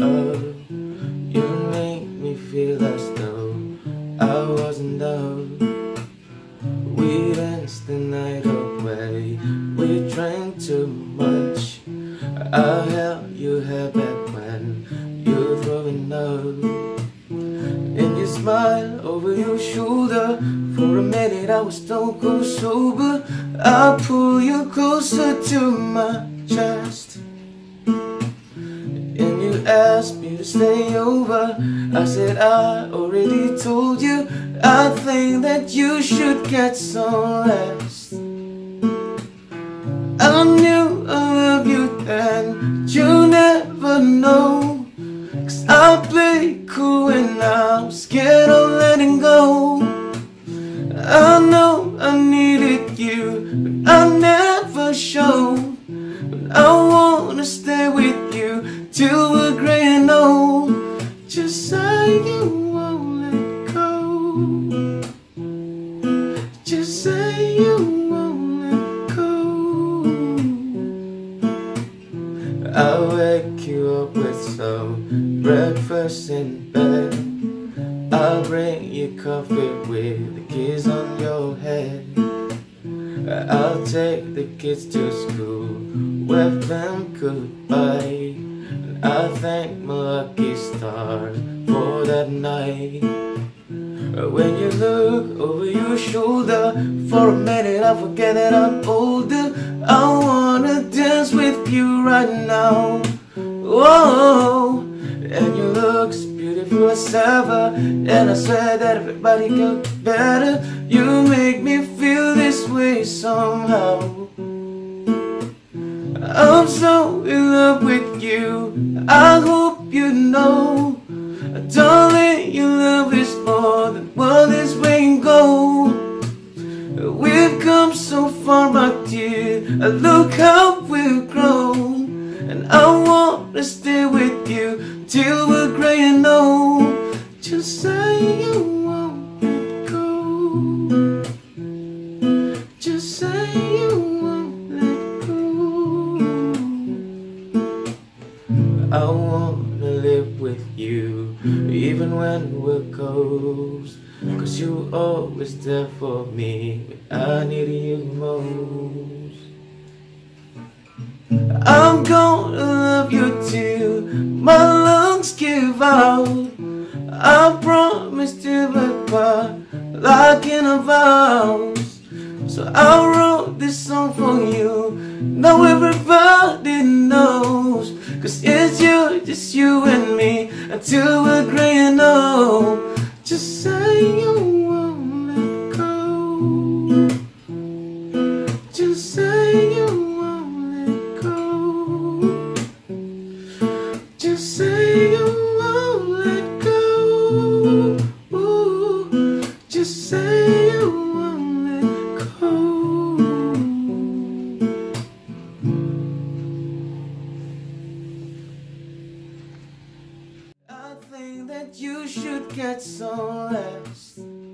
Oh, you make me feel as though I wasn't love. We danced the night away, we drank too much. I held you have back when You're throwing up. And you smile over your shoulder. For a minute, I was stone cold sober. I pull you closer to my chest. Asked me to stay over. I said I already told you. I think that you should get some rest. I knew I love you then, you never know. Cause I play cool and breakfast in bed. I'll bring you coffee with the keys on your head. I'll take the kids to school, wave them goodbye. And I thank my lucky stars for that night. When you look over your shoulder For a minute I forget that I'm older I wanna dance with you right now Whoa as ever And I swear that everybody got better You make me feel this way somehow I'm so in love with you I hope you know Darling, your love is more than what this way go. We've come so far, my dear. Look how we've grown. And I wanna stay with you till we're gray and old. When we're ghosts. Cause you always there for me when I need you most. I'm gonna love you till my lungs give out. I promise to live by like in a vows. So I wrote this song for you. Now everybody knows. Cause it's you, just you and me Until we're gray and old get some